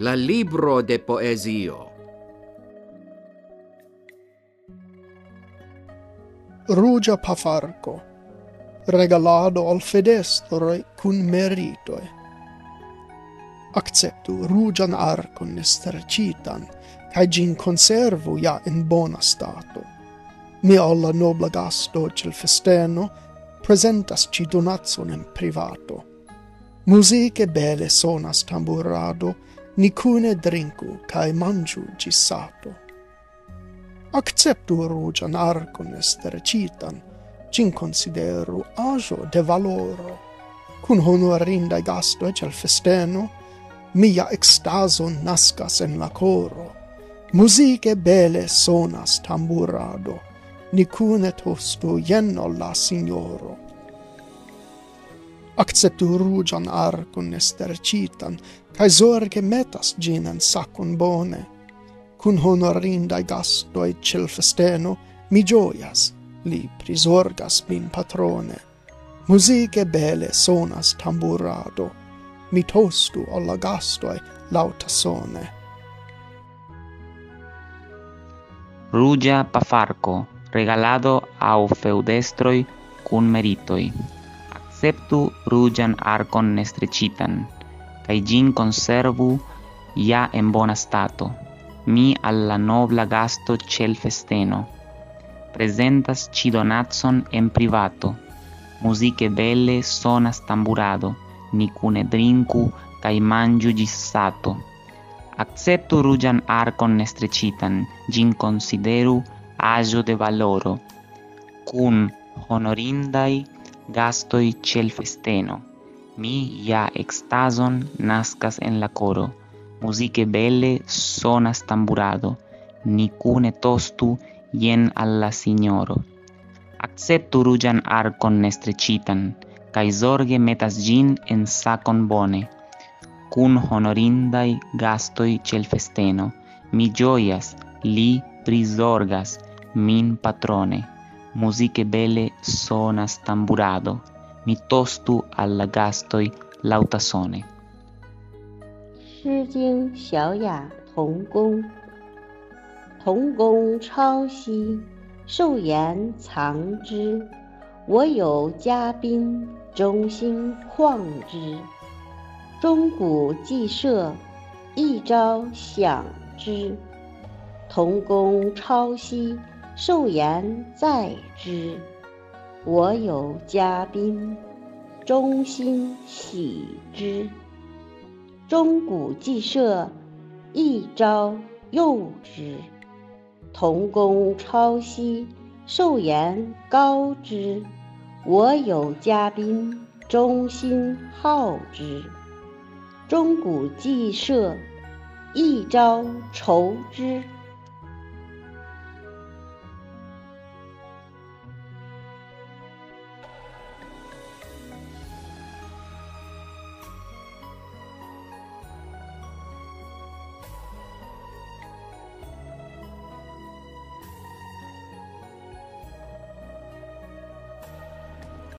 la libro de poesio. Rugia pafarco, regalado al fedestroi cun meritoi. Acceptu rugian arcon estercitan, cae gin conservu ja in bona stato. Mi alla nobla gasto cel festeno, presentas ci in privato. Musiche belle sonas tamburado, ni cune drinku cae mangiu gis sapo. Acceptu rugian arcon estercitan, cin consideru agio de valoro, cun honorindae gastoe cel festeno, mia extaso nascas en la coro, musice bele sonas tamburado, nicune tostu jenno la signoro acceptu rugian arcun estercitan, cae zorge metas ginan sacun bone. Cun honorindai gastoi cel festeno, mi gioias, li prisorgas min patrone. Musiche bele sonas tamburado, mi tostu alla gastoi lauta sone. Rugia pafarco, regalado au feudestroi cun meritoi acceptu rugian arcon nestrecitan, cae gin conservu ja en bona stato, mi alla nobla gasto cel festeno, presentas ci donatson en privato, musiche belle sonas tamburado, nicune drinku cae mangiu gissato. Acceptu rugian arcon nestrecitan, gin consideru agio de valoro, cun honorindai gastoi cel festeno. Mi ja extason nascas en la coro, musique belle sonas tamburado, nicune tostu jen alla signoro. Acceptu rugian arcon nestrecitan, cae zorge metas gin en sacon bone, cun honorindai gastoi cel festeno, mi gioias, li prisorgas, min patrone. Musiche belle sonas tamburado, mi tostu alla gastoi lautasone. 诗经小雅童工，童工抄兮，寿言藏之。我有嘉宾，衷心旷之。钟鼓既设，一朝响之。童工抄兮，寿言在之。我有嘉宾，衷心喜之。钟鼓既设，一朝诱之。同工抄兮，寿言高之。我有嘉宾，衷心好之。钟鼓既设，一朝酬之。